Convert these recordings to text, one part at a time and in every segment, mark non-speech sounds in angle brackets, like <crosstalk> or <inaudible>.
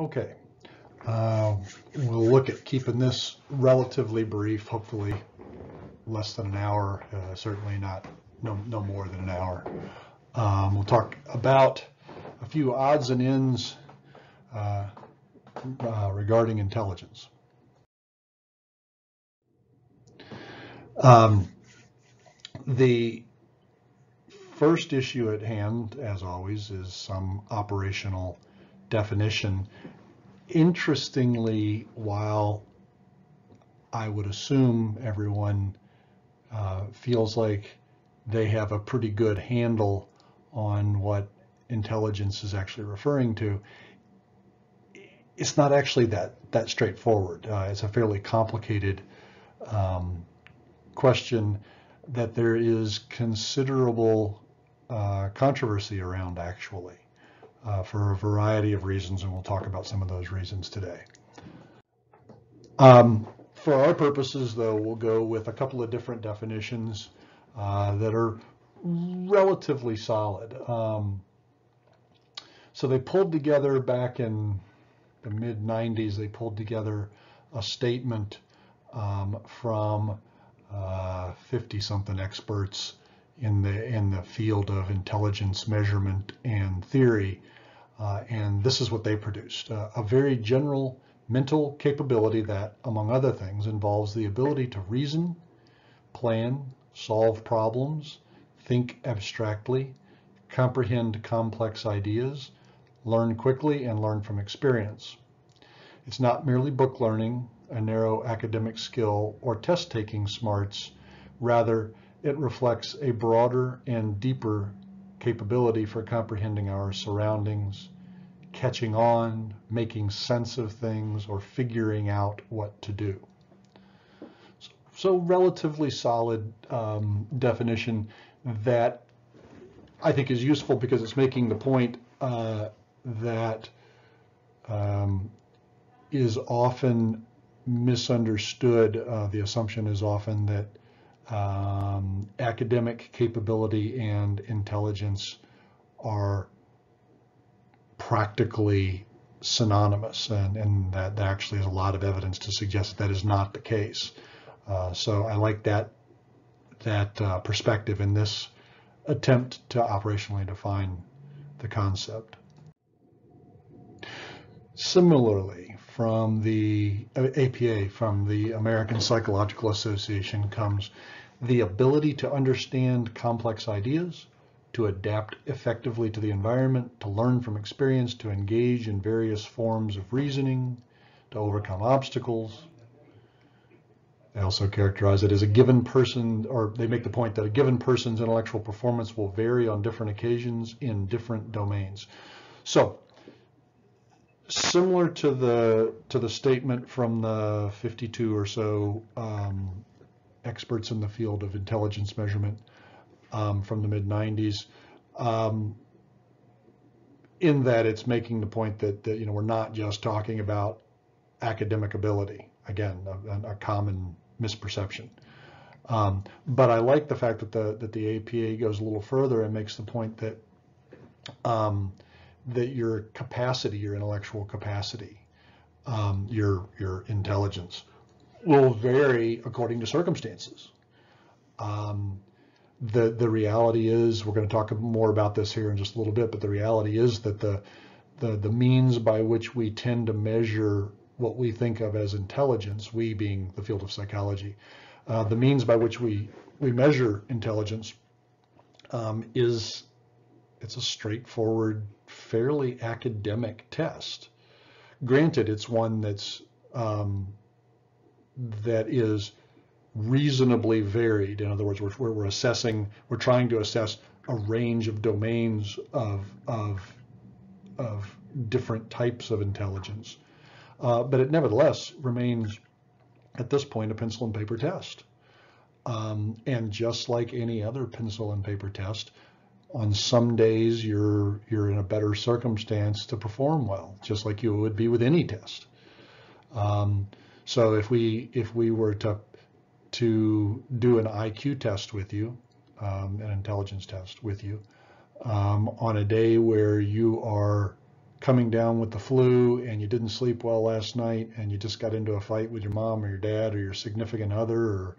Okay, uh, we'll look at keeping this relatively brief, hopefully less than an hour, uh, certainly not, no, no more than an hour. Um, we'll talk about a few odds and ends uh, uh, regarding intelligence. Um, the first issue at hand, as always, is some operational definition. Interestingly, while I would assume everyone uh, feels like they have a pretty good handle on what intelligence is actually referring to, it's not actually that that straightforward. Uh, it's a fairly complicated um, question that there is considerable uh, controversy around actually uh, for a variety of reasons, and we'll talk about some of those reasons today. Um, for our purposes, though, we'll go with a couple of different definitions uh, that are relatively solid. Um, so they pulled together back in the mid 90s, they pulled together a statement um, from 50 uh, something experts in the in the field of intelligence measurement and theory. Uh, and this is what they produced, uh, a very general mental capability that, among other things, involves the ability to reason, plan, solve problems, think abstractly, comprehend complex ideas, learn quickly, and learn from experience. It's not merely book learning, a narrow academic skill, or test-taking smarts. Rather, it reflects a broader and deeper capability for comprehending our surroundings, catching on, making sense of things, or figuring out what to do. So, so relatively solid um, definition that I think is useful because it's making the point uh, that um, is often misunderstood. Uh, the assumption is often that um, academic capability and intelligence are practically synonymous, and, and that there actually is a lot of evidence to suggest that, that is not the case. Uh, so I like that that uh, perspective in this attempt to operationally define the concept. Similarly, from the APA, from the American Psychological Association, comes the ability to understand complex ideas, to adapt effectively to the environment, to learn from experience, to engage in various forms of reasoning, to overcome obstacles. They also characterize it as a given person, or they make the point that a given person's intellectual performance will vary on different occasions in different domains. So, similar to the to the statement from the 52 or so um, experts in the field of intelligence measurement um, from the mid 90s. Um, in that it's making the point that, that, you know we're not just talking about academic ability again a, a common misperception um, but I like the fact that the that the APA goes a little further and makes the point that um, that your capacity your intellectual capacity um, your your intelligence will vary according to circumstances. Um, the the reality is, we're going to talk more about this here in just a little bit, but the reality is that the the the means by which we tend to measure what we think of as intelligence, we being the field of psychology, uh, the means by which we we measure intelligence um, is it's a straightforward, fairly academic test. Granted, it's one that's um, that is reasonably varied. In other words, we're, we're assessing, we're trying to assess a range of domains of, of, of different types of intelligence. Uh, but it nevertheless remains, at this point, a pencil and paper test. Um, and just like any other pencil and paper test, on some days you're you're in a better circumstance to perform well, just like you would be with any test. Um, so if we if we were to to do an IQ test with you, um, an intelligence test with you, um, on a day where you are coming down with the flu and you didn't sleep well last night and you just got into a fight with your mom or your dad or your significant other or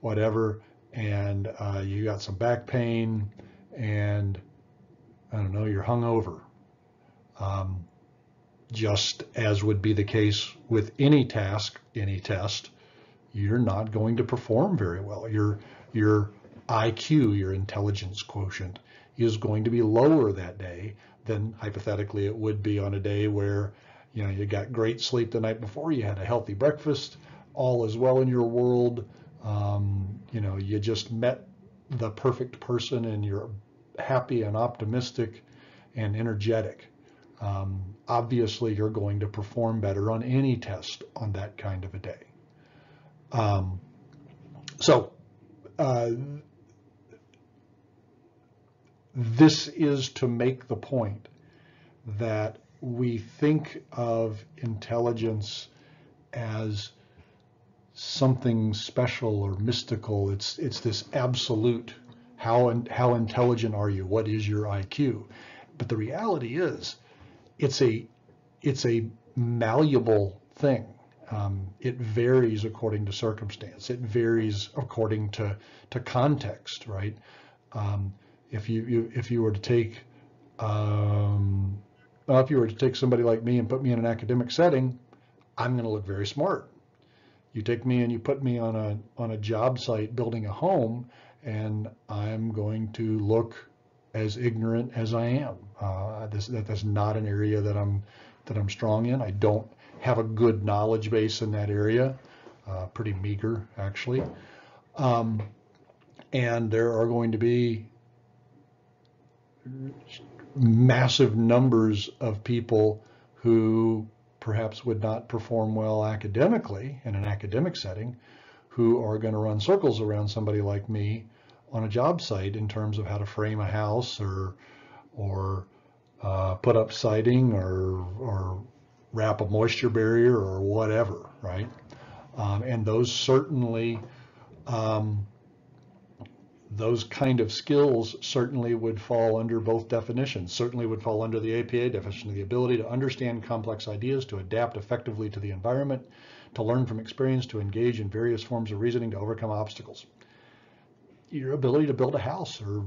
whatever, and uh, you got some back pain and I don't know, you're hungover. Um, just as would be the case with any task, any test, you're not going to perform very well. Your, your IQ, your intelligence quotient, is going to be lower that day than hypothetically it would be on a day where you know you got great sleep the night before, you had a healthy breakfast, all is well in your world. Um, you know, you just met the perfect person and you're happy and optimistic and energetic. Um, obviously, you're going to perform better on any test on that kind of a day. Um, so, uh, this is to make the point that we think of intelligence as something special or mystical. It's it's this absolute. How how intelligent are you? What is your IQ? But the reality is, it's a it's a malleable thing. Um, it varies according to circumstance. It varies according to to context, right? Um, if you, you if you were to take um, if you were to take somebody like me and put me in an academic setting, I'm going to look very smart. You take me and you put me on a on a job site building a home, and I'm going to look as ignorant as I am. Uh, this that, that's not an area that I'm that I'm strong in. I don't have a good knowledge base in that area. Uh, pretty meager, actually. Um, and there are going to be massive numbers of people who perhaps would not perform well academically in an academic setting who are going to run circles around somebody like me on a job site in terms of how to frame a house or or uh, put up siding or or wrap a moisture barrier or whatever, right? Um, and those certainly um, those kind of skills certainly would fall under both definitions, certainly would fall under the APA definition, of the ability to understand complex ideas, to adapt effectively to the environment, to learn from experience, to engage in various forms of reasoning, to overcome obstacles. Your ability to build a house or,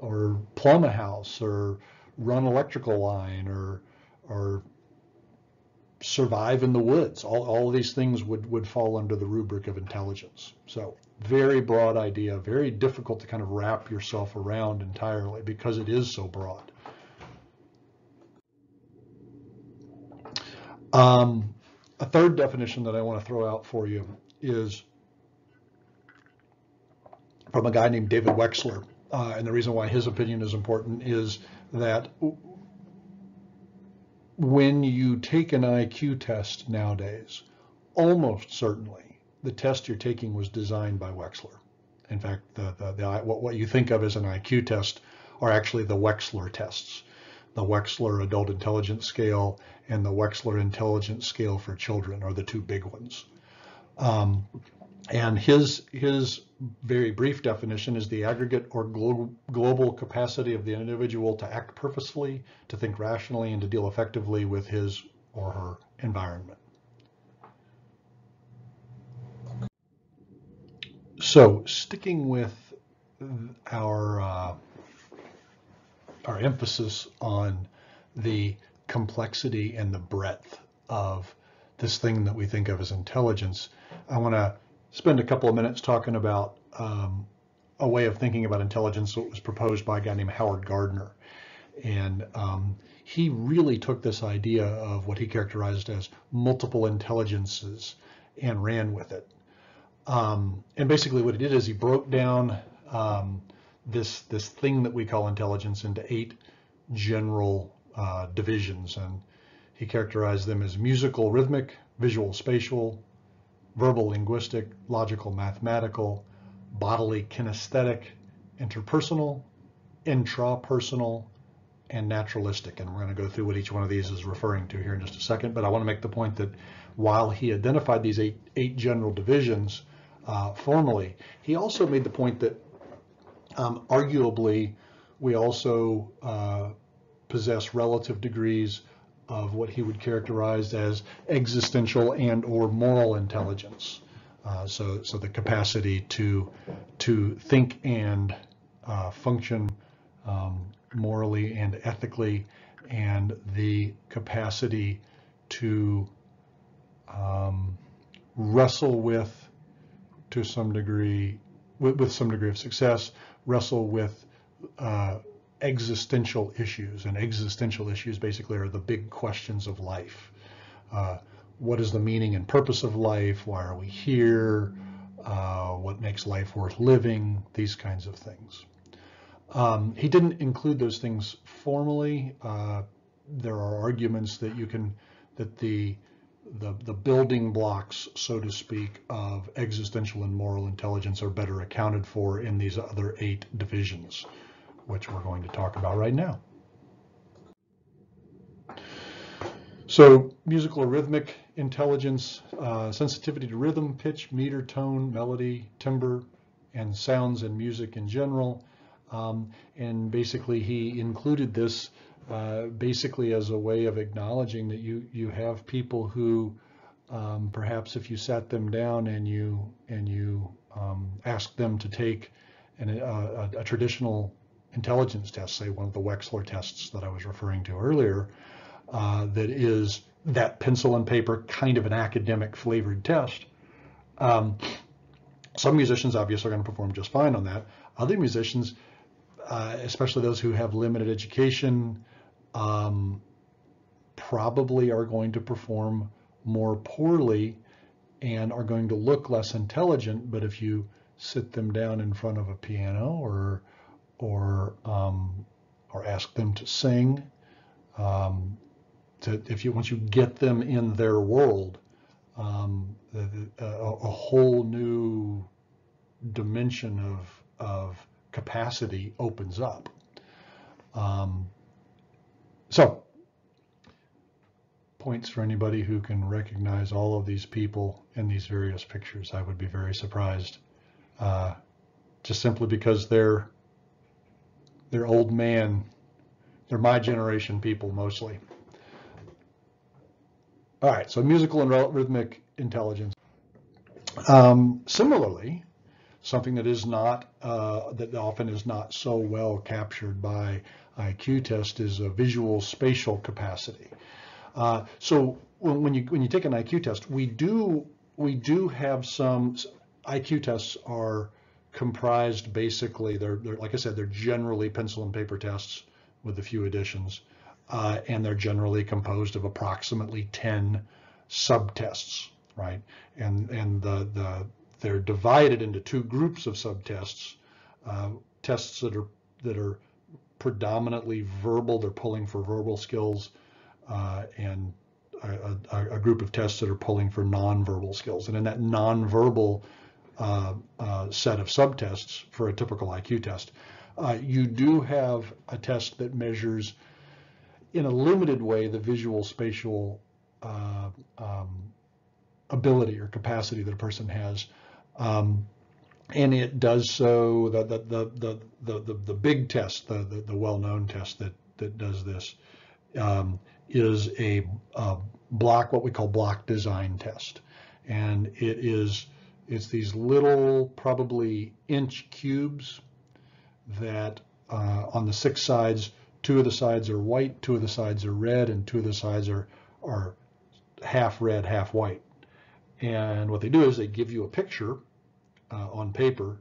or plumb a house or run electrical line or, or survive in the woods. All, all of these things would, would fall under the rubric of intelligence. So very broad idea, very difficult to kind of wrap yourself around entirely because it is so broad. Um, a third definition that I want to throw out for you is from a guy named David Wechsler. Uh, and the reason why his opinion is important is that when you take an IQ test nowadays, almost certainly the test you're taking was designed by Wechsler. In fact, the, the, the, what, what you think of as an IQ test are actually the Wechsler tests, the Wechsler Adult Intelligence Scale and the Wechsler Intelligence Scale for Children are the two big ones. Um, and his his very brief definition is the aggregate or glo global capacity of the individual to act purposefully, to think rationally, and to deal effectively with his or her environment. So sticking with our uh, our emphasis on the complexity and the breadth of this thing that we think of as intelligence, I want to spend a couple of minutes talking about um, a way of thinking about intelligence that was proposed by a guy named Howard Gardner. And um, he really took this idea of what he characterized as multiple intelligences and ran with it. Um, and basically what he did is he broke down um, this, this thing that we call intelligence into eight general uh, divisions. And he characterized them as musical rhythmic, visual spatial, verbal linguistic, logical mathematical, bodily kinesthetic, interpersonal, intrapersonal, and naturalistic. And we're going to go through what each one of these is referring to here in just a second. But I want to make the point that while he identified these eight, eight general divisions uh, formally, he also made the point that um, arguably we also uh, possess relative degrees of what he would characterize as existential and or moral intelligence. Uh, so, so the capacity to to think and uh, function um, morally and ethically, and the capacity to um, wrestle with, to some degree, with, with, some degree of success, wrestle with uh, existential issues. And existential issues basically are the big questions of life. Uh, what is the meaning and purpose of life? Why are we here? Uh, what makes life worth living? These kinds of things. Um, he didn't include those things formally. Uh, there are arguments that you can, that the, the, the building blocks, so to speak, of existential and moral intelligence are better accounted for in these other eight divisions, which we're going to talk about right now. So musical or rhythmic intelligence, uh, sensitivity to rhythm, pitch, meter, tone, melody, timbre, and sounds and music in general. Um, and basically he included this uh, basically as a way of acknowledging that you, you have people who um, perhaps if you sat them down and you, and you um, asked them to take an, a, a traditional intelligence test, say one of the Wechsler tests that I was referring to earlier, uh, that is that pencil and paper kind of an academic flavored test. Um, some musicians obviously are going to perform just fine on that. Other musicians uh, especially those who have limited education, um, probably are going to perform more poorly and are going to look less intelligent. But if you sit them down in front of a piano or or um, or ask them to sing, um, to if you once you get them in their world, um, a, a, whole new dimension of of capacity opens up. Um, so, points for anybody who can recognize all of these people in these various pictures. I would be very surprised, uh, just simply because they're they're old man, they're my generation people mostly. All right, so musical and rhythmic intelligence. Um, similarly, something that is not, uh, that often is not so well captured by IQ test is a visual spatial capacity. Uh, so when, when, you when you take an IQ test, we do we do have some IQ tests are comprised basically they're, they're like I said they're generally pencil and paper tests with a few additions, uh, and they're generally composed of approximately 10 subtests, right? And and the the they're divided into two groups of subtests, uh, tests that are that are predominantly verbal, they're pulling for verbal skills, uh, and a, a, a, group of tests that are pulling for nonverbal skills. And in that nonverbal uh, uh, set of subtests for a typical IQ test, uh, you do have a test that measures in a limited way the visual spatial uh, um, ability or capacity that a person has um, and it does so, the, the, the, the, the, the big test, the, the, the well-known test that, that does this um, is a, a block, what we call block design test. And it is, it's these little, probably inch cubes that uh, on the six sides, two of the sides are white, two of the sides are red, and two of the sides are, are half red, half white. And what they do is they give you a picture uh, on paper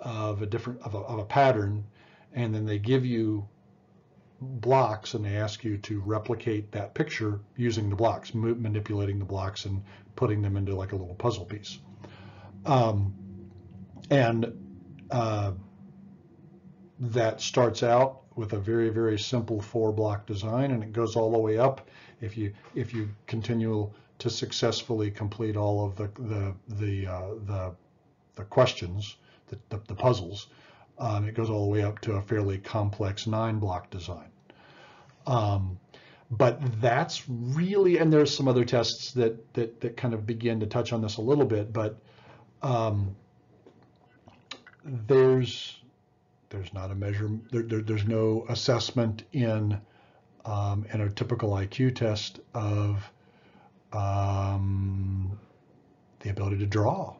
of a different of a, of a pattern, and then they give you blocks and they ask you to replicate that picture using the blocks, manipulating the blocks and putting them into like a little puzzle piece. Um, and uh, that starts out with a very, very simple four block design and it goes all the way up if you if you continue to successfully complete all of the the the uh, the, the, questions, the, the, the puzzles. Um, it goes all the way up to a fairly complex nine block design. Um, but that's really, and there's some other tests that that that kind of begin to touch on this a little bit, but um, there's there's not a measure, there, there, there's no assessment in um, and a typical IQ test of um, the ability to draw,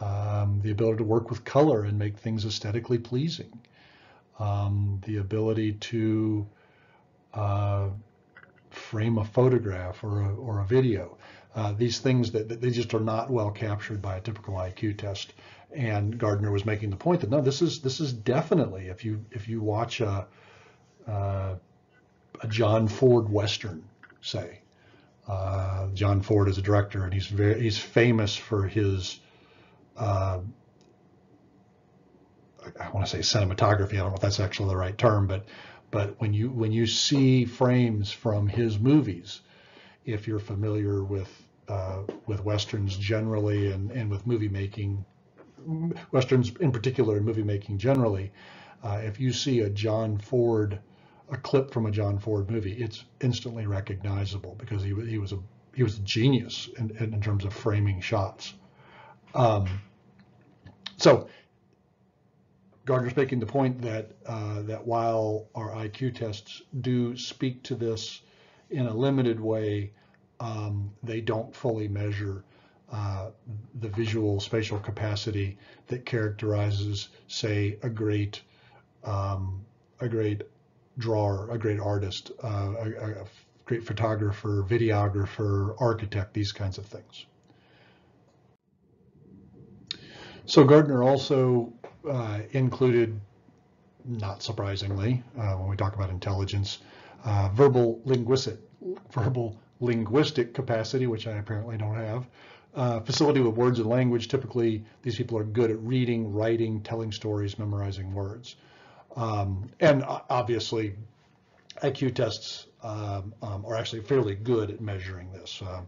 um, the ability to work with color and make things aesthetically pleasing, um, the ability to uh, frame a photograph or a, or a video. Uh, these things that, that, they just are not well captured by a typical IQ test. And Gardner was making the point that no, this is this is definitely if you if you watch a uh, a John Ford Western, say, uh, John Ford is a director, and he's very he's famous for his uh, I want to say cinematography. I don't know if that's actually the right term, but but when you when you see frames from his movies, if you're familiar with uh, with westerns generally and and with movie making, westerns in particular and movie making generally, uh, if you see a John Ford a clip from a John Ford movie, it's instantly recognizable because he, he was a he was a genius in, in terms of framing shots. Um, so Gardner's making the point that uh, that while our IQ tests do speak to this in a limited way, um, they don't fully measure uh, the visual spatial capacity that characterizes, say, a great um, a great drawer, a great artist, uh, a, a great photographer, videographer, architect, these kinds of things. So Gardner also uh, included, not surprisingly, uh, when we talk about intelligence, uh, verbal linguistic, verbal linguistic capacity, which I apparently don't have, uh, facility with words and language. Typically, these people are good at reading, writing, telling stories, memorizing words. Um, and obviously, IQ tests um, um, are actually fairly good at measuring this. Um,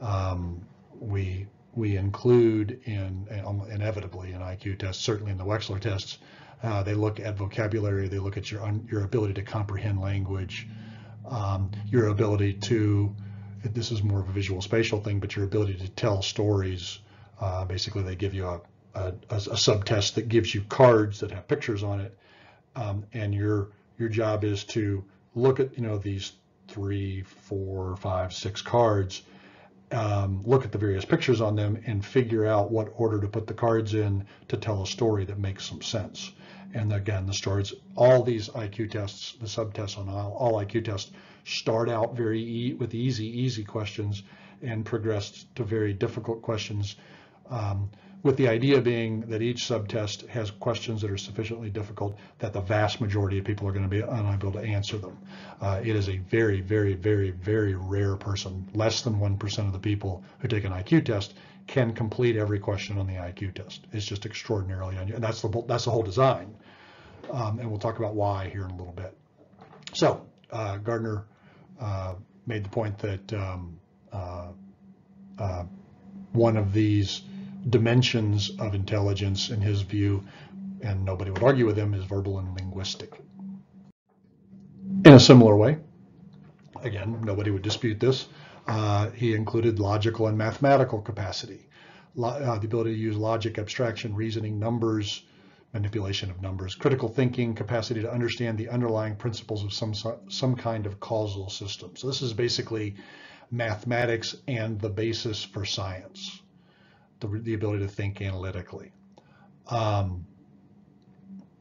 um, we we include in, in, inevitably in IQ tests, certainly in the Wechsler tests, uh, they look at vocabulary, they look at your your ability to comprehend language, um, your ability to this is more of a visual spatial thing, but your ability to tell stories. Uh, basically, they give you a, a, a, subtest that gives you cards that have pictures on it, um, and your your job is to look at you know these three, four, five, six cards, um, look at the various pictures on them, and figure out what order to put the cards in to tell a story that makes some sense. And again, the stories, all these IQ tests, the subtests on all, all IQ tests, start out very e with easy, easy questions and progress to very difficult questions. Um, with the idea being that each subtest has questions that are sufficiently difficult that the vast majority of people are going to be unable to answer them. Uh, it is a very, very, very, very rare person. Less than 1% of the people who take an IQ test can complete every question on the IQ test. It's just extraordinarily unusual. And that's the, that's the whole design. Um, and we'll talk about why here in a little bit. So uh, Gardner uh, made the point that um, uh, uh, one of these dimensions of intelligence in his view, and nobody would argue with him, is verbal and linguistic. In a similar way, again, nobody would dispute this, uh, he included logical and mathematical capacity, Lo uh, the ability to use logic, abstraction, reasoning, numbers, manipulation of numbers, critical thinking, capacity to understand the underlying principles of some, some kind of causal system. So this is basically mathematics and the basis for science the, the ability to think analytically. Um,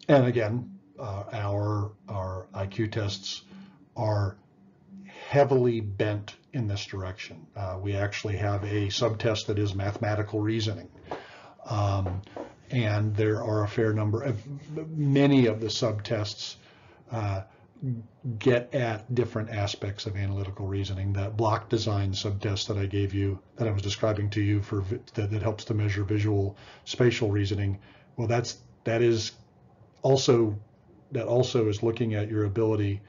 and again, uh, our, our IQ tests are heavily bent in this direction. Uh, we actually have a subtest that is mathematical reasoning. Um, and there are a fair number of, many of the subtests uh, get at different aspects of analytical reasoning. That block design subtest that I gave you, that I was describing to you for that, that helps to measure visual spatial reasoning. Well, that's that is also that also is looking at your ability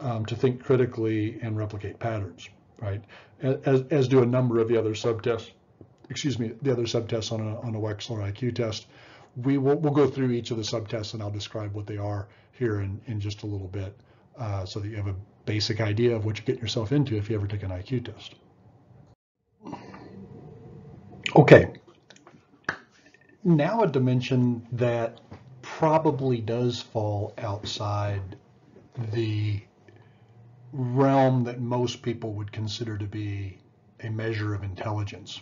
um, to think critically and replicate patterns, right? As, as do a number of the other subtests. Excuse me, the other subtests on a on a Wechsler IQ test. We will we'll go through each of the subtests and I'll describe what they are here in, in just a little bit uh, so that you have a basic idea of what you're getting yourself into if you ever take an IQ test. Okay, now a dimension that probably does fall outside the realm that most people would consider to be a measure of intelligence.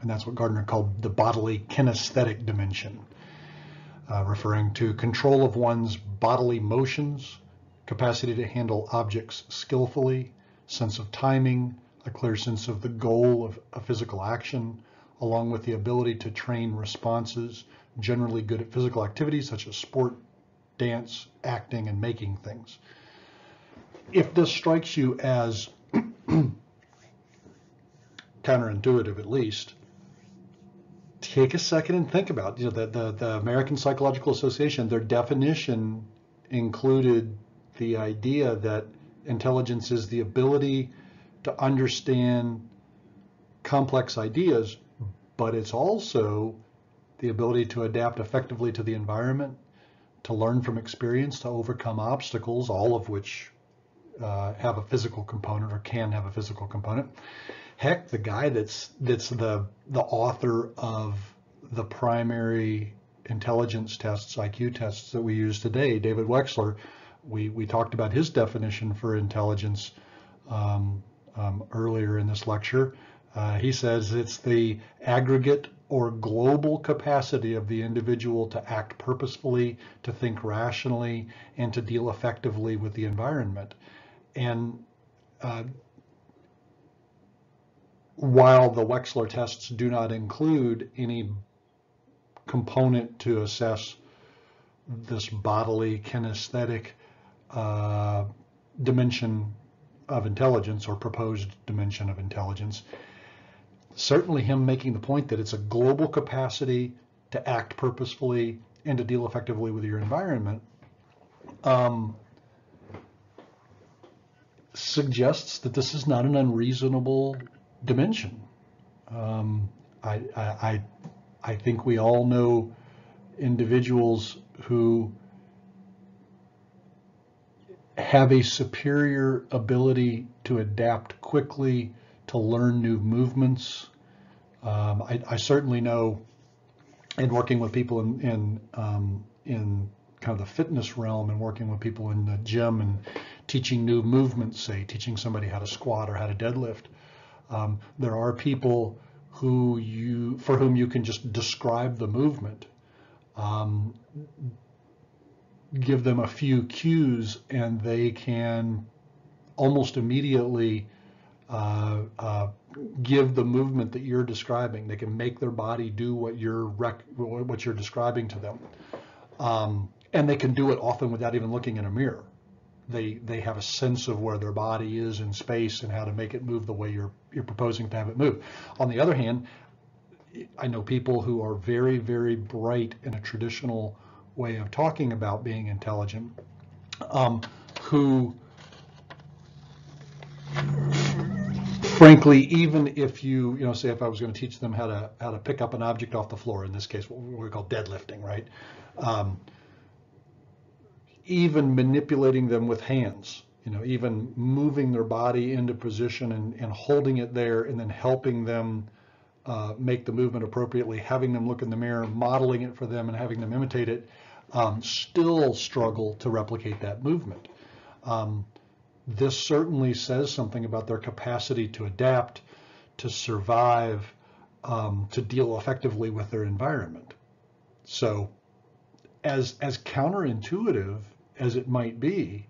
And that's what Gardner called the bodily kinesthetic dimension, uh, referring to control of one's bodily motions, capacity to handle objects skillfully, sense of timing, a clear sense of the goal of a physical action, along with the ability to train responses, generally good at physical activities such as sport, dance, acting, and making things. If this strikes you as <clears throat> counterintuitive at least, take a second and think about you know the, the, the American Psychological Association, their definition included the idea that intelligence is the ability to understand complex ideas, but it's also the ability to adapt effectively to the environment, to learn from experience, to overcome obstacles, all of which uh, have a physical component or can have a physical component. Heck, the guy that's that's the the author of the primary intelligence tests, IQ tests that we use today, David Wechsler, we we talked about his definition for intelligence um, um, earlier in this lecture. Uh, he says it's the aggregate or global capacity of the individual to act purposefully, to think rationally, and to deal effectively with the environment. And uh, while the Wechsler tests do not include any component to assess this bodily kinesthetic uh, dimension of intelligence or proposed dimension of intelligence, certainly him making the point that it's a global capacity to act purposefully and to deal effectively with your environment um, suggests that this is not an unreasonable dimension. Um, I, I, I think we all know individuals who have a superior ability to adapt quickly, to learn new movements. Um, I, I, certainly know in working with people in in, um, in kind of the fitness realm and working with people in the gym and teaching new movements, say teaching somebody how to squat or how to deadlift. Um, there are people who you for whom you can just describe the movement, um, give them a few cues, and they can almost immediately uh, uh, give the movement that you're describing. They can make their body do what you're what you're describing to them, um, and they can do it often without even looking in a mirror they they have a sense of where their body is in space and how to make it move the way you're you're proposing to have it move. On the other hand, I know people who are very very bright in a traditional way of talking about being intelligent, um, who frankly, even if you, you know, say if I was going to teach them how to how to pick up an object off the floor, in this case, what we call deadlifting, right? Um, even manipulating them with hands, you know, even moving their body into position and, and holding it there and then helping them uh, make the movement appropriately, having them look in the mirror, modeling it for them and having them imitate it, um, still struggle to replicate that movement. Um, this certainly says something about their capacity to adapt, to survive, um, to deal effectively with their environment. So as, as counterintuitive as it might be,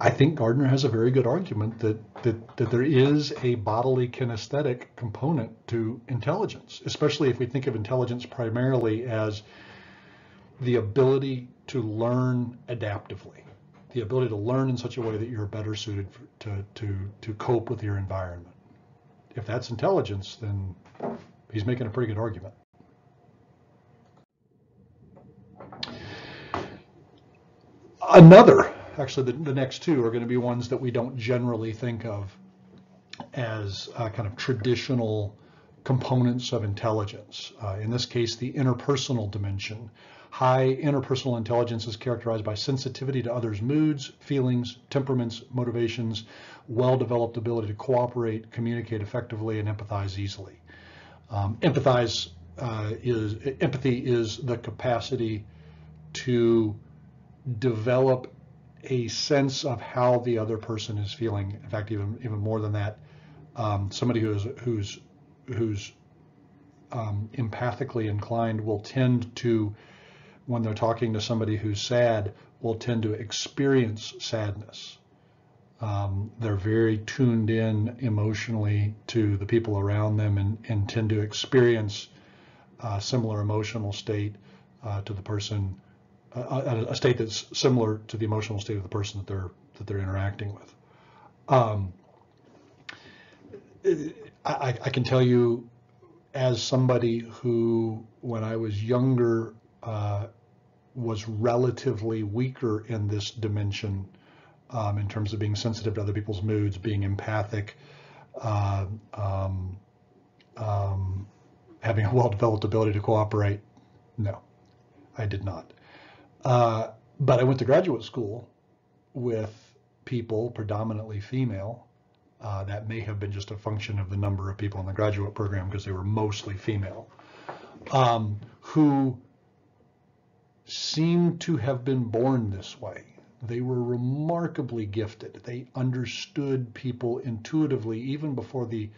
I think Gardner has a very good argument that, that, that there is a bodily kinesthetic component to intelligence, especially if we think of intelligence primarily as the ability to learn adaptively, the ability to learn in such a way that you're better suited for, to, to, to cope with your environment. If that's intelligence, then he's making a pretty good argument. Another, actually, the, the next two are going to be ones that we don't generally think of as uh, kind of traditional components of intelligence. Uh, in this case, the interpersonal dimension. High interpersonal intelligence is characterized by sensitivity to others' moods, feelings, temperaments, motivations, well-developed ability to cooperate, communicate effectively, and empathize easily. Um, empathize uh, is empathy is the capacity to develop a sense of how the other person is feeling. In fact, even even more than that, um, somebody who's who's who's um, empathically inclined will tend to, when they're talking to somebody who's sad, will tend to experience sadness. Um, they're very tuned in emotionally to the people around them and, and tend to experience a similar emotional state uh, to the person, uh, a state that's similar to the emotional state of the person that they're that they're interacting with. Um, I, I, can tell you, as somebody who, when I was younger, uh, was relatively weaker in this dimension um, in terms of being sensitive to other people's moods, being empathic, uh, um, um, having a well-developed ability to cooperate. No, I did not. Uh, but I went to graduate school with people, predominantly female. Uh, that may have been just a function of the number of people in the graduate program because they were mostly female, um, who seemed to have been born this way. They were remarkably gifted. They understood people intuitively even before the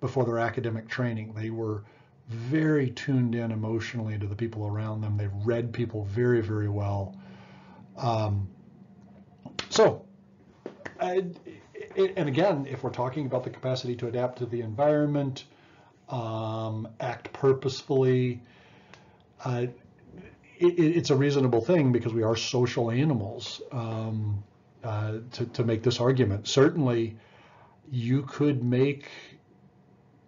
before their academic training. They were very tuned in emotionally to the people around them. They read people very, very well. Um, so, I, and again, if we're talking about the capacity to adapt to the environment, um, act purposefully, uh, it, it's a reasonable thing because we are social animals um, uh, to, to make this argument. Certainly, you could make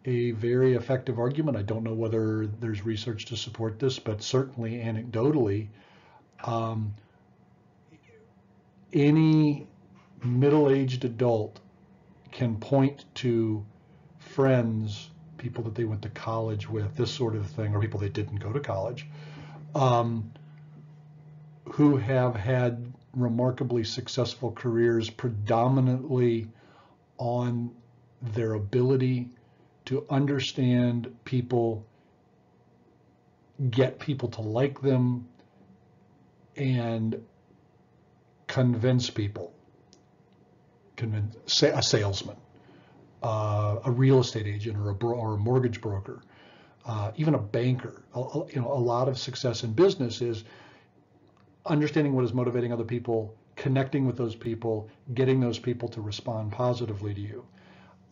a very effective argument. I don't know whether there's research to support this, but certainly anecdotally, um, any middle-aged adult can point to friends, people that they went to college with, this sort of thing, or people that didn't go to college, um, who have had remarkably successful careers predominantly on their ability to understand people, get people to like them, and convince people. Convince a salesman, uh, a real estate agent, or a, or a mortgage broker, uh, even a banker. A, you know, a lot of success in business is understanding what is motivating other people, connecting with those people, getting those people to respond positively to you.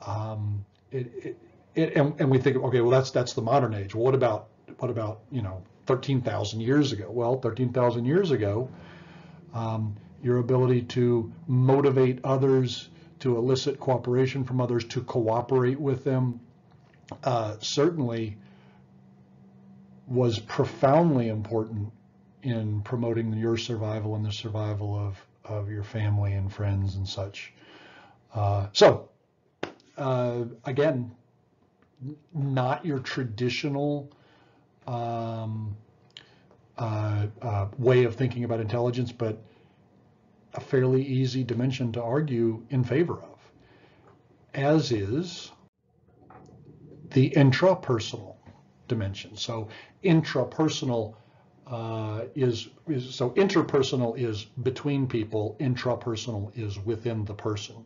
Um, it, it, and, and we think, okay, well, that's that's the modern age. Well, what about what about you know 13,000 years ago? Well, 13,000 years ago, um, your ability to motivate others, to elicit cooperation from others, to cooperate with them, uh, certainly was profoundly important in promoting your survival and the survival of, of your family and friends and such. Uh, so, uh, again, not your traditional um, uh, uh, way of thinking about intelligence, but a fairly easy dimension to argue in favor of, as is the intrapersonal dimension. So intrapersonal uh, is, is, so interpersonal is between people, intrapersonal is within the person.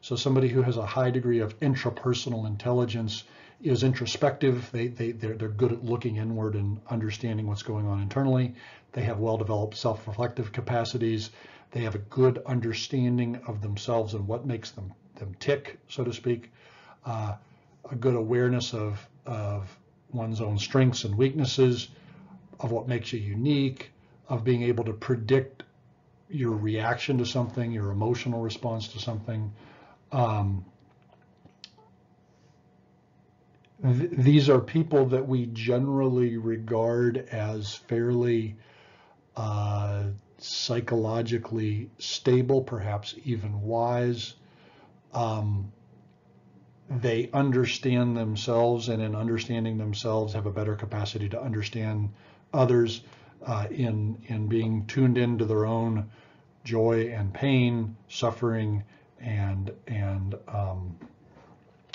So somebody who has a high degree of intrapersonal intelligence is introspective. They, they, they're, they're good at looking inward and understanding what's going on internally. They have well-developed self-reflective capacities. They have a good understanding of themselves and what makes them, them tick, so to speak. Uh, a good awareness of, of one's own strengths and weaknesses, of what makes you unique, of being able to predict your reaction to something, your emotional response to something. Um, th these are people that we generally regard as fairly uh, psychologically stable, perhaps even wise. Um, they understand themselves and in understanding themselves have a better capacity to understand others uh, in in being tuned into their own joy and pain, suffering and and um,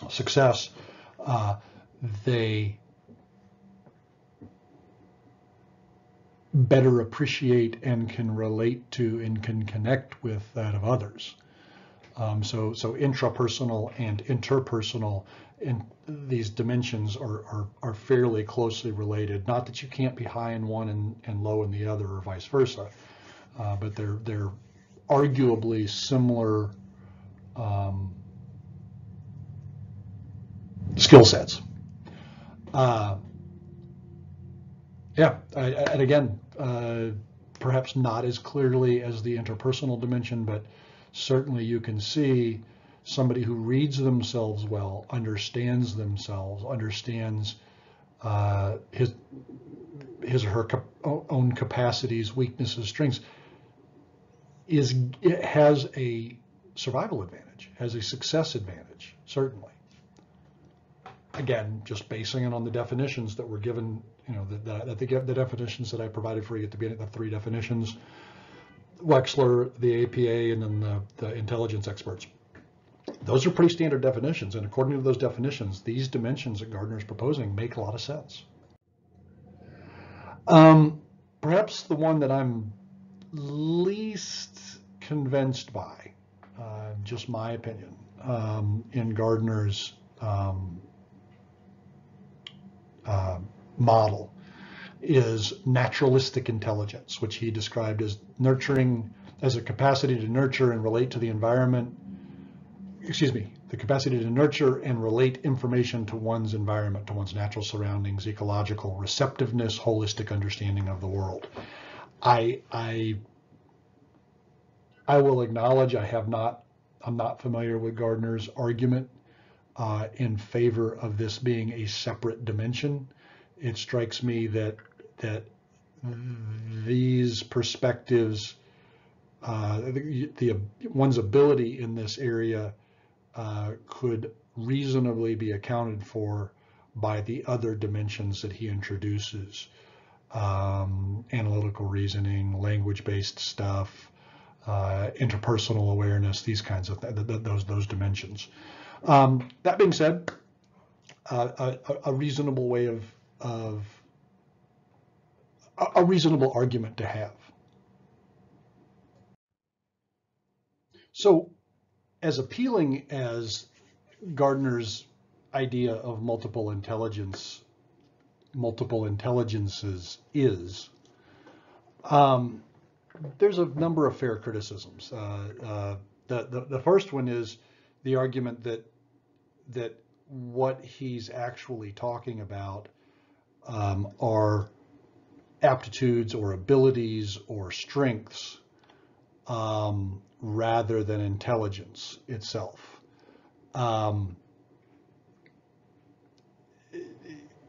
success. Uh, they better appreciate and can relate to and can connect with that of others. Um, so, so intrapersonal and interpersonal in these dimensions are, are, are fairly closely related. Not that you can't be high in one and, and low in the other or vice versa, uh, but they're, they're arguably similar um, skill sets. Uh, yeah, I, and again, uh, perhaps not as clearly as the interpersonal dimension, but certainly you can see somebody who reads themselves well, understands themselves, understands uh, his his or her cap own capacities, weaknesses, strengths, is has a survival advantage, has a success advantage, certainly. Again, just basing it on the definitions that were given, you know, the, the, the, the definitions that I provided for you at the beginning, the three definitions, Wechsler, the APA, and then the, the intelligence experts. Those are pretty standard definitions, and according to those definitions, these dimensions that Gardner is proposing make a lot of sense. Um, perhaps the one that I'm least convinced by, uh, just my opinion, um, in Gardner's um, uh, model is naturalistic intelligence, which he described as nurturing, as a capacity to nurture and relate to the environment, excuse me, the capacity to nurture and relate information to one's environment, to one's natural surroundings, ecological receptiveness, holistic understanding of the world. I, I, I will acknowledge I have not, I'm not familiar with Gardner's argument uh, in favor of this being a separate dimension. It strikes me that that these perspectives, uh, the, the, one's ability in this area uh, could reasonably be accounted for by the other dimensions that he introduces. Um, analytical reasoning, language-based stuff, uh, interpersonal awareness, these kinds of th th those those dimensions. Um, that being said, uh, a, a, reasonable way of of a reasonable argument to have. So as appealing as Gardner's idea of multiple intelligence, multiple intelligences is, um, there's a number of fair criticisms. Uh, uh, the, the, the first one is the argument that that what he's actually talking about um, are aptitudes or abilities or strengths um, rather than intelligence itself. Um,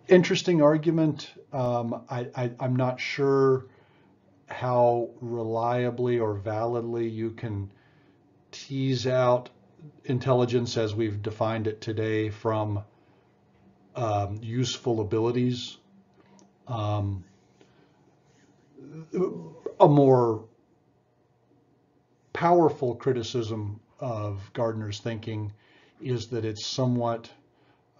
interesting argument. Um, I, am not sure how reliably or validly you can tease out intelligence as we've defined it today from um, useful abilities. Um, a more powerful criticism of Gardner's thinking is that it's somewhat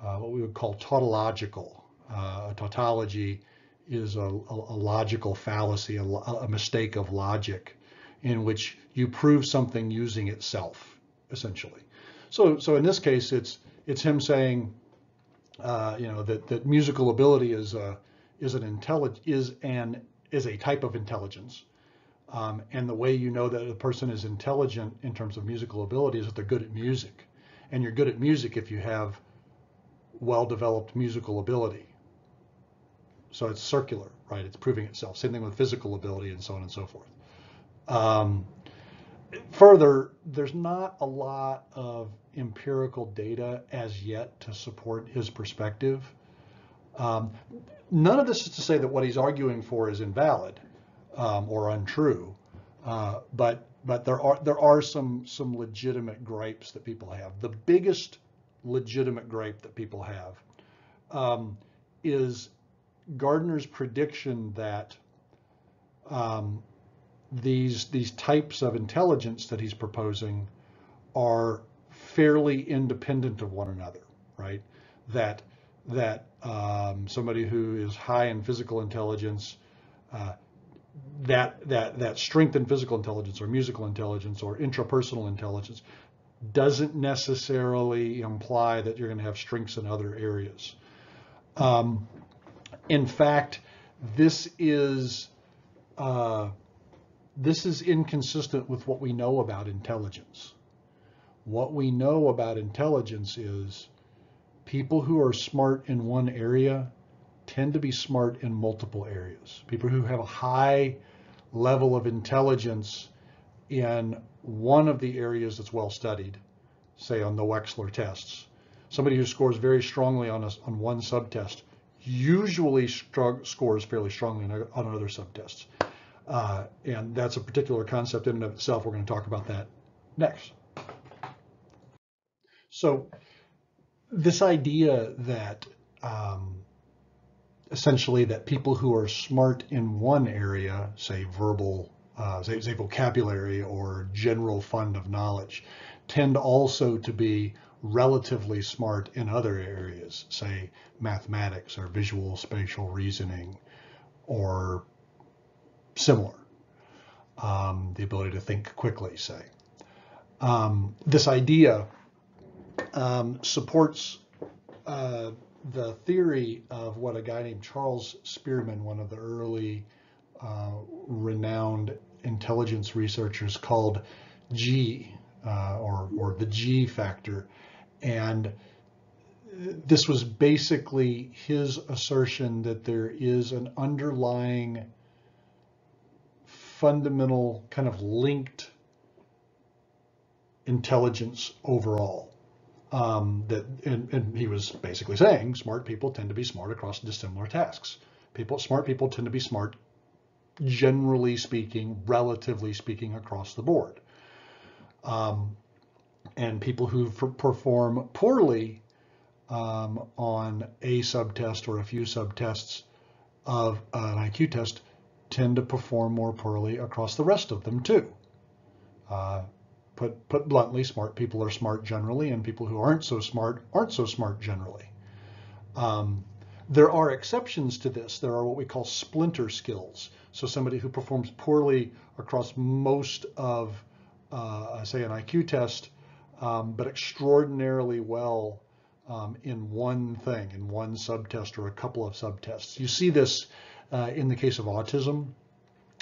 uh, what we would call tautological. Uh, a tautology is a, a, logical fallacy, a, a, mistake of logic, in which you prove something using itself, essentially. So, so in this case, it's it's him saying, uh, you know, that that musical ability is a is an intellig is an is a type of intelligence. Um, and the way you know that a person is intelligent in terms of musical ability is that they're good at music. And you're good at music if you have well-developed musical ability. So it's circular, right? It's proving itself. Same thing with physical ability and so on and so forth. Um, further, there's not a lot of empirical data as yet to support his perspective. Um, none of this is to say that what he's arguing for is invalid um, or untrue, uh, but but there are there are some some legitimate gripes that people have. The biggest legitimate gripe that people have um, is Gardner's prediction that um, these these types of intelligence that he's proposing are fairly independent of one another, right? That that um, somebody who is high in physical intelligence uh, that that that strength in physical intelligence or musical intelligence or intrapersonal intelligence doesn't necessarily imply that you're going to have strengths in other areas. Um, in fact, this is uh, this is inconsistent with what we know about intelligence. What we know about intelligence is people who are smart in one area tend to be smart in multiple areas. People who have a high level of intelligence in one of the areas that's well studied, say on the Wechsler tests. Somebody who scores very strongly on, a, on one subtest usually scores fairly strongly on, on other subtests. Uh, and that's a particular concept in and of itself. We're going to talk about that next. So this idea that um, essentially that people who are smart in one area, say verbal, uh, say, say vocabulary or general fund of knowledge, tend also to be relatively smart in other areas, say mathematics or visual spatial reasoning or similar. Um, the ability to think quickly, say. Um, this idea um, supports uh, the theory of what a guy named Charles Spearman, one of the early uh, renowned intelligence researchers, called G, uh, or, or the G factor. And this was basically his assertion that there is an underlying fundamental kind of linked intelligence overall. Um, that and, and, he was basically saying smart people tend to be smart across dissimilar tasks. People, smart people tend to be smart, generally speaking, relatively speaking, across the board. Um, and people who perform poorly um, on a subtest or a few subtests of an IQ test tend to perform more poorly across the rest of them too. Uh, put, put bluntly, smart people are smart generally, and people who aren't so smart aren't so smart generally. Um, there are exceptions to this. There are what we call splinter skills. So somebody who performs poorly across most of, uh, say, an IQ test, um, but extraordinarily well um, in one thing, in one subtest or a couple of subtests. You see this in the case of autism,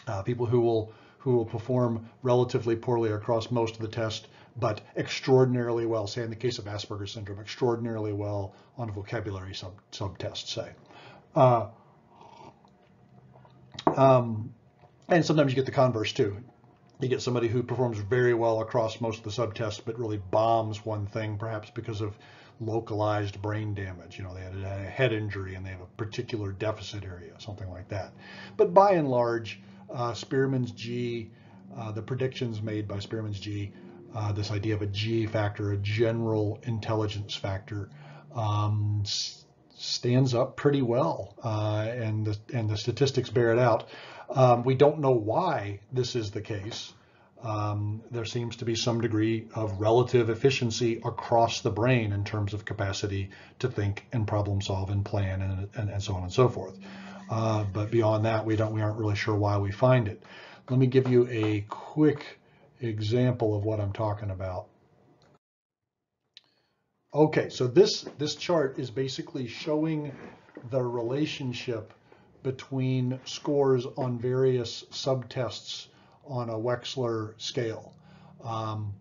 uh, people who will who will perform relatively poorly across most of the test, but extraordinarily well, say in the case of Asperger's syndrome, extraordinarily well on a vocabulary sub subtest, say. Uh, um, and sometimes you get the converse too. You get somebody who performs very well across most of the subtests, but really bombs one thing, perhaps because of localized brain damage. You know, they had a head injury and they have a particular deficit area, something like that. But by and large, uh, Spearman's G, uh, the predictions made by Spearman's G, uh, this idea of a G factor, a general intelligence factor, um, stands up pretty well, uh, and the and the statistics bear it out. Um, we don't know why this is the case um, there seems to be some degree of relative efficiency across the brain in terms of capacity to think and problem solve and plan and, and, and so on and so forth. Uh, but beyond that, we don't we aren't really sure why we find it. Let me give you a quick example of what I'm talking about. Okay, so this this chart is basically showing the relationship between scores on various subtests on a Wechsler scale. Um,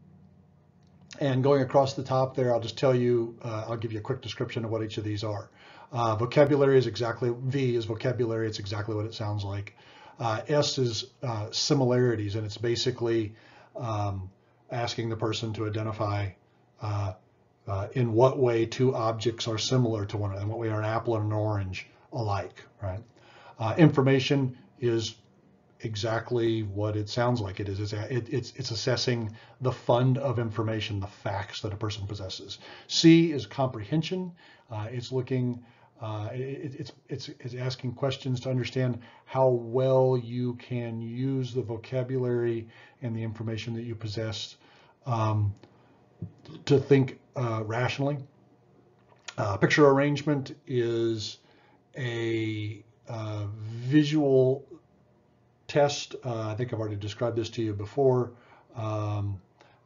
and going across the top there, I'll just tell you, uh, I'll give you a quick description of what each of these are. Uh, vocabulary is exactly, V is vocabulary, it's exactly what it sounds like. Uh, S is uh, similarities, and it's basically um, asking the person to identify uh, uh, in what way two objects are similar to one another, in what way are an apple and an orange alike, right? information is exactly what it sounds like it is. It's, it, it's, it's assessing the fund of information, the facts that a person possesses. C is comprehension. Uh, it's looking, uh, it, it's, it's, it's asking questions to understand how well you can use the vocabulary and the information that you possess um, to think uh, rationally. Uh, picture arrangement is a uh, visual test. Uh, I think I've already described this to you before, um,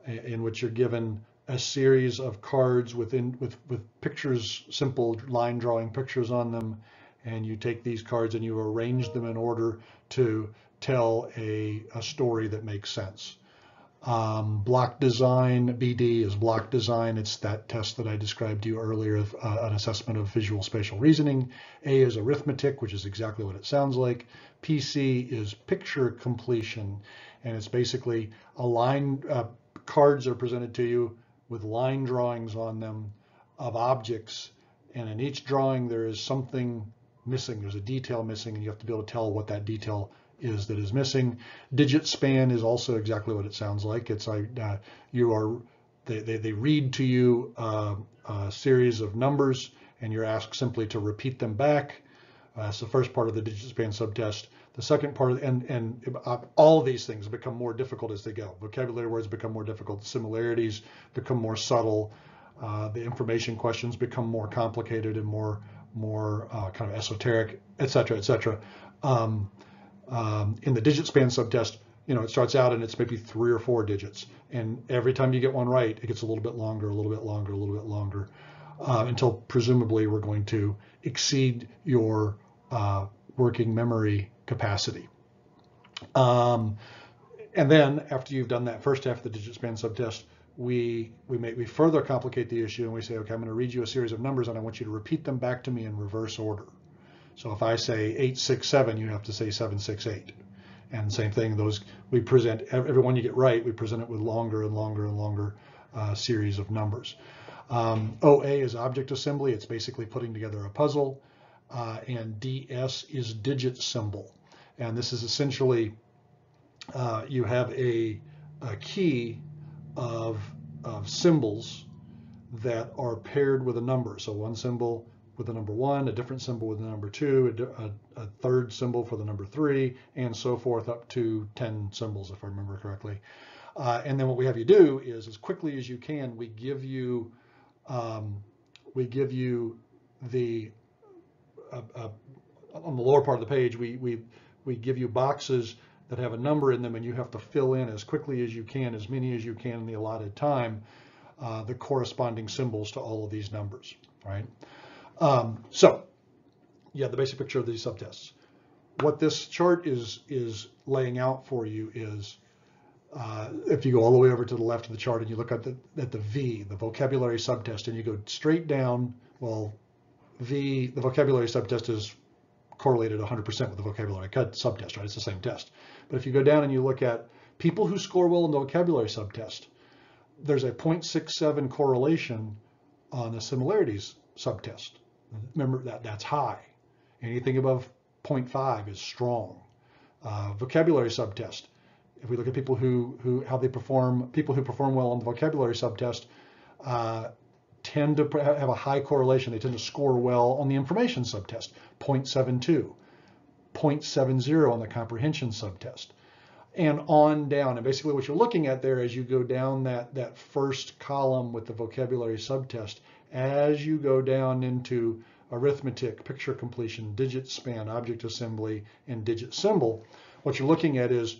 in which you're given a series of cards within with with pictures, simple line drawing pictures on them, and you take these cards and you arrange them in order to tell a, a story that makes sense. Um, block design, BD is block design. It's that test that I described to you earlier uh, an assessment of visual spatial reasoning. A is arithmetic, which is exactly what it sounds like. PC is picture completion, and it's basically a line, uh, cards are presented to you with line drawings on them of objects, and in each drawing there is something missing. There's a detail missing, and you have to be able to tell what that detail is that is missing. Digit span is also exactly what it sounds like. It's like uh, you are they, they, they, read to you uh, a series of numbers and you're asked simply to repeat them back. Uh, that's the first part of the digit span subtest. The second part, of, and, and all these things become more difficult as they go. Vocabulary words become more difficult. Similarities become more subtle. Uh, the information questions become more complicated and more more uh, kind of esoteric, et cetera, et cetera. Um, um, in the digit span subtest, you know, it starts out and it's maybe three or four digits. And every time you get one right, it gets a little bit longer, a little bit longer, a little bit longer, uh, until presumably we're going to exceed your uh, working memory capacity. Um, and then after you've done that first half of the digit span subtest, we we make we further complicate the issue and we say, okay, I'm going to read you a series of numbers and I want you to repeat them back to me in reverse order. So if I say 867, you have to say 768. And same thing, those we present, every one you get right, we present it with longer and longer and longer uh, series of numbers. Um, OA is object assembly. It's basically putting together a puzzle. Uh, and DS is digit symbol. And this is essentially, uh, you have a, a key of, of symbols that are paired with a number. So one symbol with the number one, a different symbol with the number two, a, a, third symbol for the number three, and so forth up to 10 symbols, if I remember correctly. Uh, and then what we have you do is as quickly as you can, we give you, um, we give you the, uh, uh, on the lower part of the page, we, we, we give you boxes that have a number in them and you have to fill in as quickly as you can, as many as you can in the allotted time, uh, the corresponding symbols to all of these numbers, right? Um, so, yeah, the basic picture of these subtests. What this chart is is laying out for you is, uh, if you go all the way over to the left of the chart and you look at the at the V, the vocabulary subtest, and you go straight down, well, V, the vocabulary subtest is correlated 100% with the vocabulary subtest, right? It's the same test. But if you go down and you look at people who score well in the vocabulary subtest, there's a 0.67 correlation on the similarities subtest. Remember that that's high. Anything above 0.5 is strong. Uh, vocabulary subtest. If we look at people who, who how they perform, people who perform well on the vocabulary subtest uh, tend to have a high correlation. They tend to score well on the information subtest, 0.72, 0.70 on the comprehension subtest, and on down. And basically what you're looking at there as you go down that, that first column with the vocabulary subtest as you go down into arithmetic, picture completion, digit span, object assembly, and digit symbol, what you're looking at is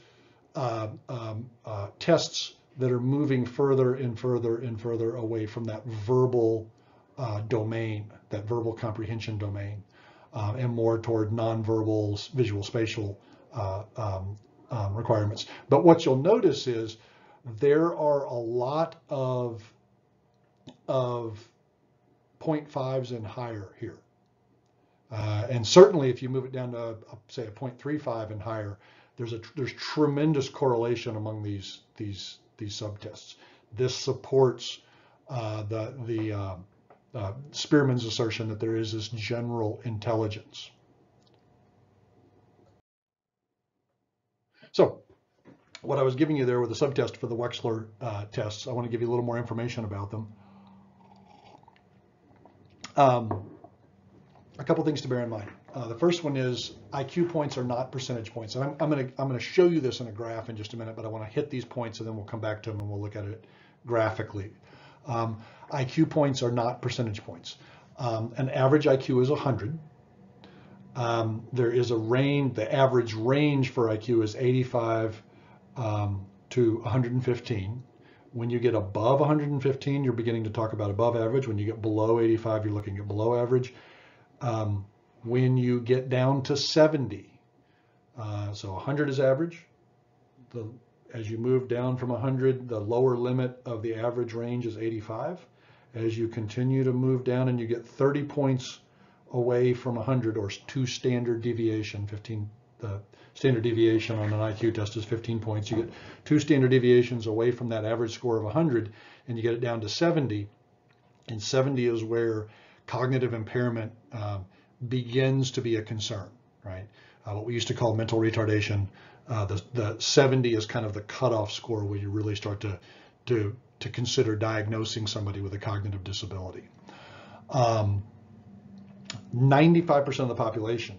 uh, um, uh, tests that are moving further and further and further away from that verbal uh, domain, that verbal comprehension domain, uh, and more toward nonverbal visual spatial uh, um, um, requirements. But what you'll notice is there are a lot of, of 0.5s and higher here. Uh, and certainly if you move it down to, uh, say, a 0.35 and higher, there's a there's tremendous correlation among these these these subtests. This supports uh, the the uh, uh, Spearman's assertion that there is this general intelligence. So what I was giving you there with the subtest for the Wechsler uh, tests, I want to give you a little more information about them. Um, a couple things to bear in mind. Uh, the first one is IQ points are not percentage points. And I'm, I'm going to I'm to show you this in a graph in just a minute, but I want to hit these points and then we'll come back to them and we'll look at it graphically. Um, IQ points are not percentage points. Um, an average IQ is 100. um, there is a range, the average range for IQ is 85 um, to 115. When you get above 115, you're beginning to talk about above average. When you get below 85, you're looking at below average. Um, when you get down to 70, uh, so 100 is average. The, as you move down from 100, the lower limit of the average range is 85. As you continue to move down and you get 30 points away from 100 or two standard deviation, 15, the standard deviation on an IQ test is 15 points. You get two standard deviations away from that average score of 100 and you get it down to 70. And 70 is where cognitive impairment um, begins to be a concern, right? Uh, what we used to call mental retardation. Uh, the, the 70 is kind of the cutoff score where you really start to, to, to consider diagnosing somebody with a cognitive disability. Um, 95% of the population